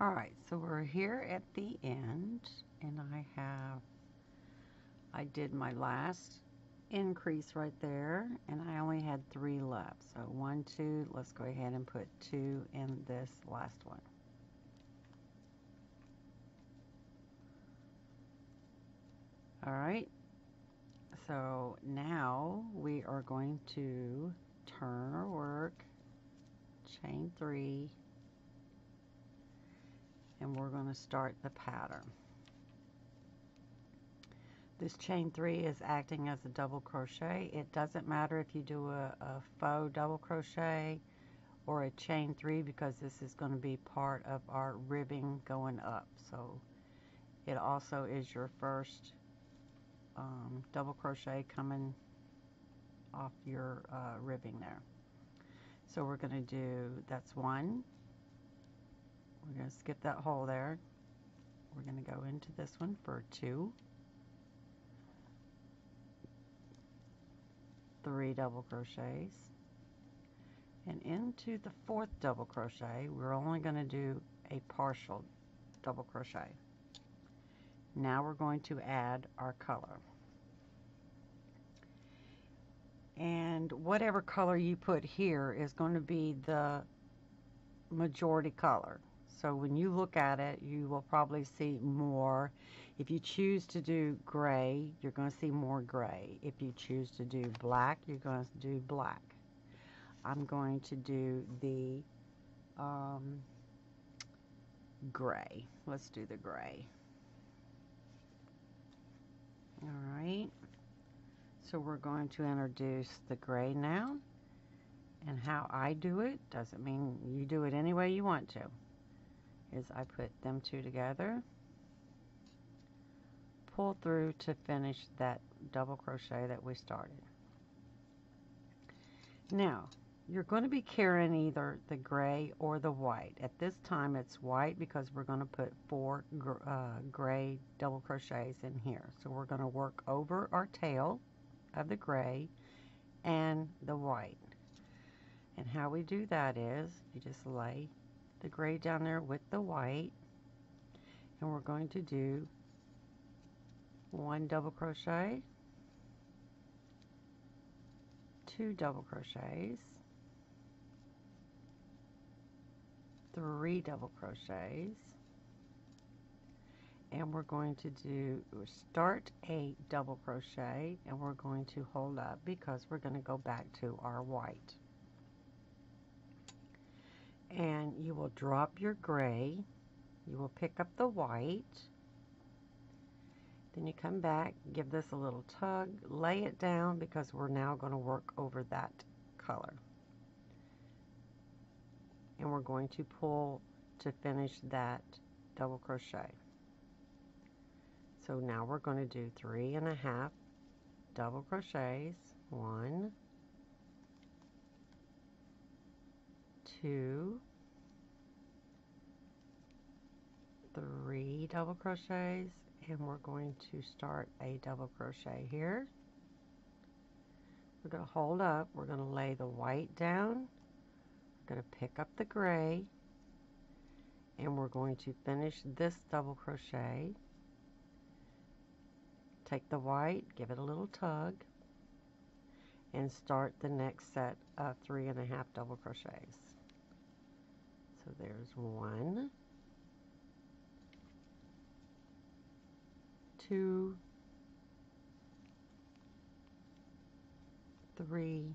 Alright, so we're here at the end and I have, I did my last increase right there and I only had three left. So one, two, let's go ahead and put two in this last one. Alright, so now we are going to turn our work, chain three, and we're going to start the pattern. This chain three is acting as a double crochet. It doesn't matter if you do a, a faux double crochet or a chain three because this is going to be part of our ribbing going up. So it also is your first um, double crochet coming off your uh, ribbing there. So we're going to do, that's one. We're going to skip that hole there. We're going to go into this one for two. Three double crochets. And into the fourth double crochet, we're only going to do a partial double crochet. Now we're going to add our color. And whatever color you put here is going to be the majority color. So when you look at it, you will probably see more. If you choose to do gray, you're going to see more gray. If you choose to do black, you're going to do black. I'm going to do the um, gray. Let's do the gray. All right. So we're going to introduce the gray now. And how I do it doesn't mean you do it any way you want to. Is I put them two together, pull through to finish that double crochet that we started. Now, you're going to be carrying either the gray or the white. At this time it's white because we're going to put four gr uh, gray double crochets in here. So we're going to work over our tail of the gray and the white. And how we do that is you just lay the gray down there with the white. And we're going to do one double crochet, two double crochets, three double crochets. And we're going to do start a double crochet and we're going to hold up because we're going to go back to our white and you will drop your gray you will pick up the white then you come back give this a little tug lay it down because we're now going to work over that color and we're going to pull to finish that double crochet. So now we're going to do three and a half double crochets. One, two, three double crochets and we're going to start a double crochet here. We're going to hold up, we're going to lay the white down we're going to pick up the gray and we're going to finish this double crochet take the white give it a little tug and start the next set of three and a half double crochets so there's one two three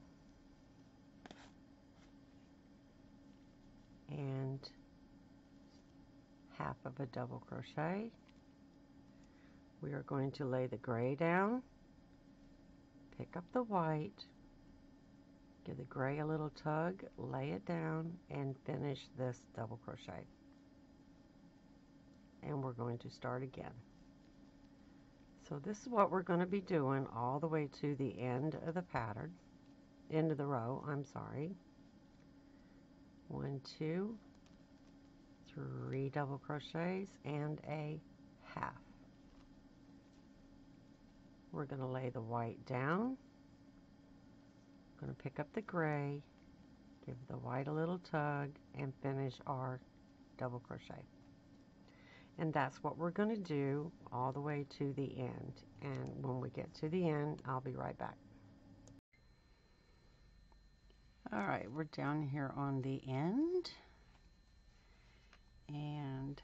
and half of a double crochet. We are going to lay the gray down, pick up the white, give the gray a little tug, lay it down, and finish this double crochet. And we're going to start again. So this is what we're going to be doing all the way to the end of the pattern, end of the row, I'm sorry one two three double crochets and a half we're going to lay the white down going to pick up the gray give the white a little tug and finish our double crochet And that's what we're going to do all the way to the end. And when we get to the end, I'll be right back. All right, we're down here on the end. And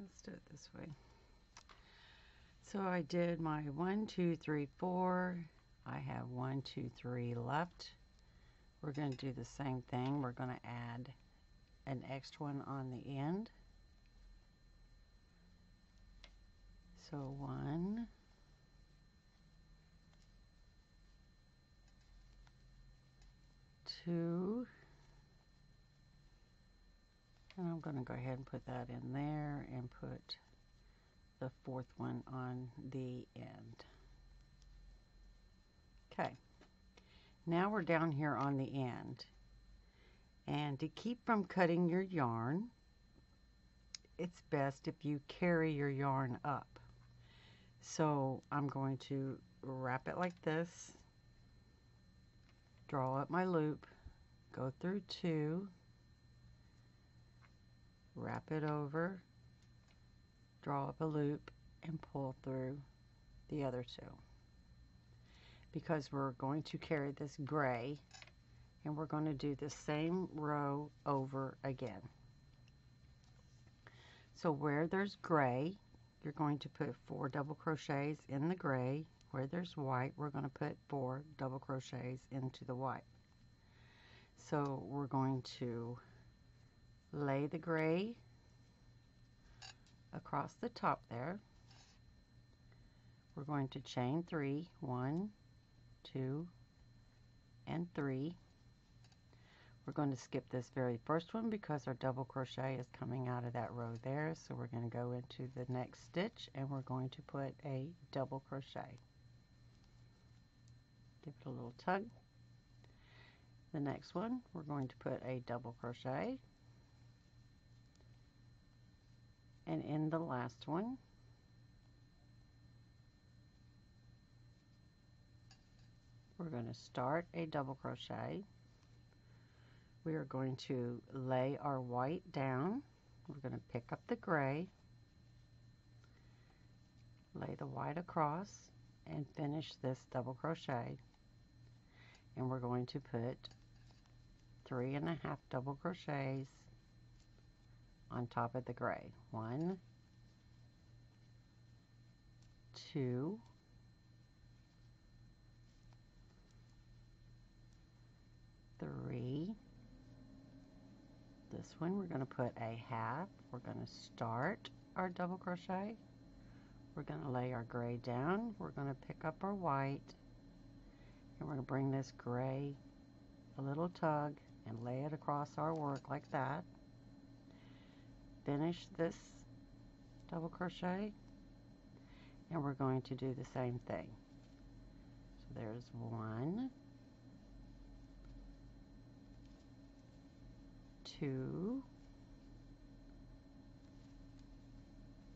let's do it this way. So I did my one, two, three, four. I have one, two, three left. We're going to do the same thing. We're going to add an extra one on the end. So one, two, and I'm going to go ahead and put that in there and put the fourth one on the end. Okay, now we're down here on the end. And to keep from cutting your yarn, it's best if you carry your yarn up. So I'm going to wrap it like this, draw up my loop, go through two, wrap it over, draw up a loop, and pull through the other two. Because we're going to carry this gray and we're going to do the same row over again. So where there's gray, you're going to put four double crochets in the gray. Where there's white, we're going to put four double crochets into the white. So we're going to lay the gray across the top there. We're going to chain three, one, two, and three. We're going to skip this very first one because our double crochet is coming out of that row there. So we're going to go into the next stitch and we're going to put a double crochet. Give it a little tug. The next one, we're going to put a double crochet. And in the last one, we're going to start a double crochet we are going to lay our white down. We're going to pick up the gray, lay the white across, and finish this double crochet. And we're going to put three and a half double crochets on top of the gray. One, two, three, this one. We're going to put a half. We're going to start our double crochet. We're going to lay our gray down. We're going to pick up our white. And we're going to bring this gray a little tug and lay it across our work like that. Finish this double crochet. And we're going to do the same thing. So there's one two,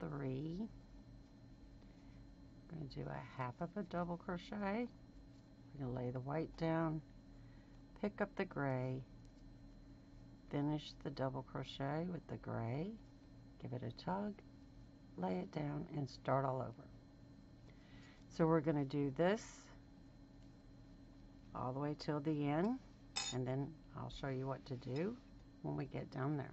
three. I'm going to do a half of a double crochet. We're going to lay the white down, pick up the gray, finish the double crochet with the gray, give it a tug, lay it down, and start all over. So we're going to do this all the way till the end, and then I'll show you what to do when we get down there.